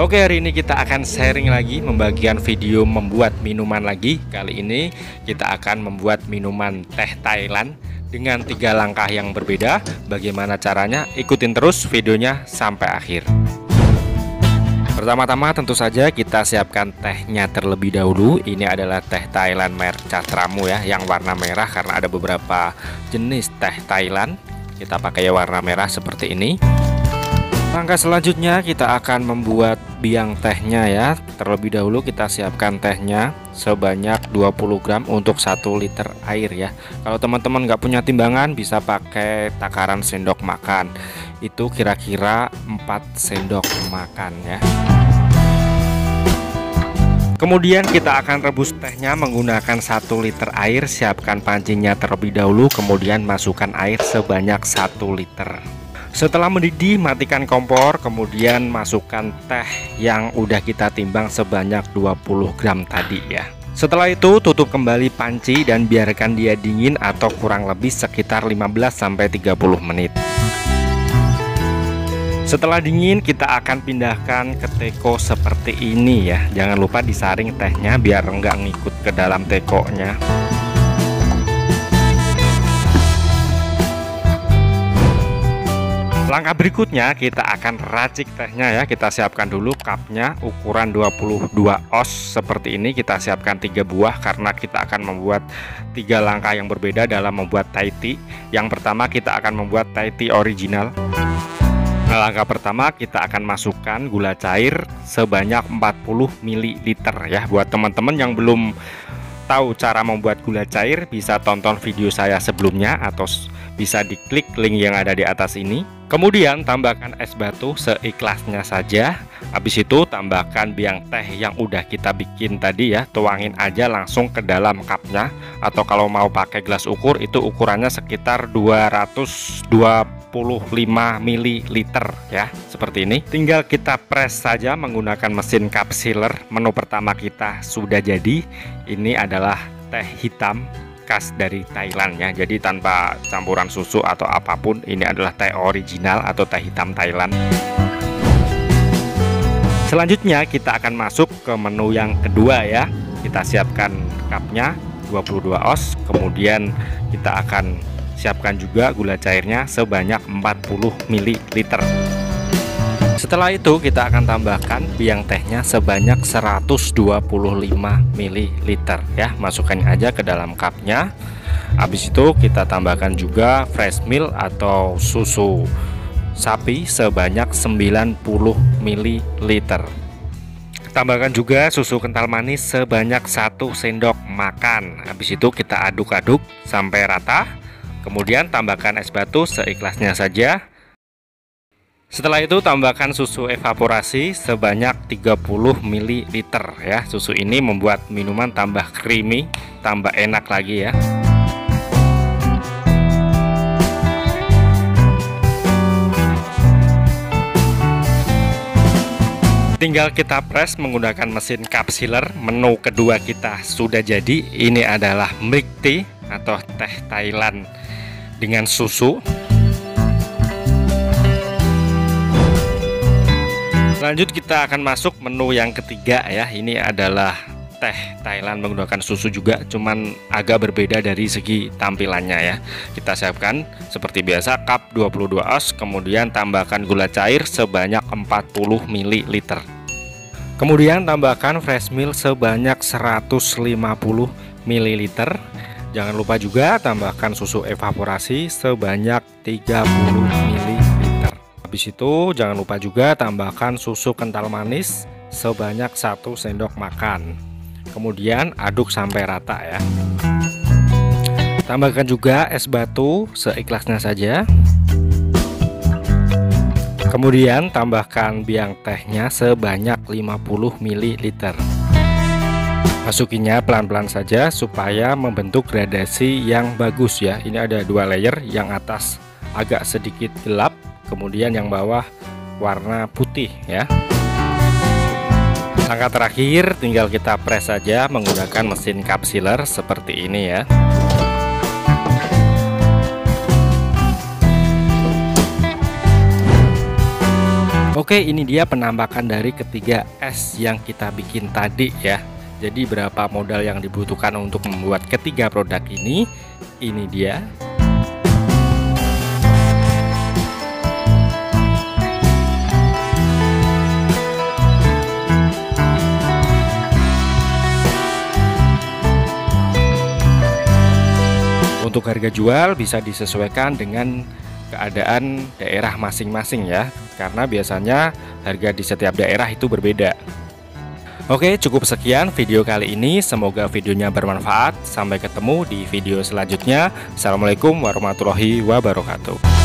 Oke hari ini kita akan sharing lagi Membagikan video membuat minuman lagi. Kali ini kita akan membuat minuman teh Thailand Dengan tiga langkah yang berbeda. Bagaimana caranya? Ikutin terus videonya sampai akhir. Pertama-tama tentu saja kita siapkan tehnya terlebih dahulu. Ini adalah teh Thailand merek Catramu ya Yang warna merah karena ada beberapa jenis teh Thailand. Kita pakai warna merah seperti ini Langkah selanjutnya kita akan membuat biang tehnya ya. Terlebih dahulu kita siapkan tehnya sebanyak 20 gram untuk 1 liter air ya. Kalau teman-teman nggak punya timbangan bisa pakai takaran sendok makan. Itu kira-kira 4 sendok makan ya. Kemudian kita akan rebus tehnya menggunakan 1 liter air. Siapkan pancinya terlebih dahulu Kemudian masukkan air sebanyak 1 liter setelah mendidih, matikan kompor, kemudian masukkan teh yang udah kita timbang sebanyak 20 gram tadi ya. Setelah itu tutup kembali panci dan biarkan dia dingin atau kurang lebih sekitar 15-30 menit. Setelah dingin kita akan pindahkan ke teko seperti ini ya. Jangan lupa disaring tehnya biar enggak ngikut ke dalam tekonya. Langkah berikutnya kita akan racik tehnya ya. Kita siapkan dulu cupnya ukuran 22 oz seperti ini. Kita siapkan tiga buah karena kita akan membuat tiga langkah yang berbeda dalam membuat Thai tea. Yang pertama kita akan membuat Thai tea original. Nah, langkah pertama kita akan masukkan gula cair sebanyak 40 ml ya. Buat teman-teman yang belum tahu cara membuat gula cair bisa tonton video saya sebelumnya atau bisa diklik link yang ada di atas ini kemudian tambahkan es batu seikhlasnya saja. Habis itu tambahkan biang teh yang udah kita bikin tadi ya. Tuangin aja langsung ke dalam cupnya. Atau kalau mau pakai gelas ukur itu ukurannya sekitar 225 ml ya. Seperti ini. Tinggal kita press saja menggunakan mesin cup sealer. Menu pertama kita sudah jadi. Ini adalah teh hitam khas dari Thailand ya jadi tanpa campuran susu atau apa pun ini adalah teh original atau teh hitam Thailand. Selanjutnya kita akan masuk ke menu yang kedua ya. Kita siapkan cupnya 22 oz kemudian kita akan siapkan juga gula cairnya sebanyak 40 ml setelah itu kita akan tambahkan biang tehnya sebanyak 125 ml ya. Masukkan aja ke dalam cupnya. Habis itu kita tambahkan juga fresh milk atau susu sapi sebanyak 90 ml Tambahkan juga susu kental manis sebanyak 1 sendok makan. Habis itu kita aduk-aduk sampai rata. Kemudian tambahkan es batu seikhlasnya saja setelah itu tambahkan susu evaporasi sebanyak 30 ml ya. Susu ini membuat minuman tambah creamy, tambah enak lagi ya. Tinggal kita press menggunakan mesin capsuler. Menu kedua kita sudah jadi. Ini adalah milk tea atau teh Thailand dengan susu. Lanjut kita akan masuk menu yang ketiga ya. Ini adalah teh Thailand menggunakan susu juga cuman agak berbeda dari segi tampilannya ya. Kita siapkan seperti biasa cup 22 oz kemudian tambahkan gula cair sebanyak 40 ml. Kemudian tambahkan fresh milk sebanyak 150 ml. Jangan lupa juga tambahkan susu evaporasi sebanyak 30 ml. Habis itu jangan lupa juga tambahkan susu kental manis sebanyak satu sendok makan. Kemudian aduk sampai rata ya. Tambahkan juga es batu seikhlasnya saja. Kemudian tambahkan biang tehnya sebanyak 50 ml. Masukinya pelan-pelan saja supaya membentuk gradasi yang bagus ya. Ini ada dua layer, yang atas agak sedikit gelap kemudian yang bawah warna putih ya. Langkah terakhir tinggal kita press saja menggunakan mesin capsuler seperti ini ya. Oke ini dia penampakan dari ketiga es yang kita bikin tadi ya. Jadi berapa modal yang dibutuhkan untuk membuat ketiga produk ini? Ini dia Untuk harga jual bisa disesuaikan dengan keadaan daerah masing-masing ya. Karena biasanya harga di setiap daerah itu berbeda. Oke cukup sekian video kali ini. Semoga videonya bermanfaat. Sampai ketemu di video selanjutnya. Assalamualaikum warahmatullahi wabarakatuh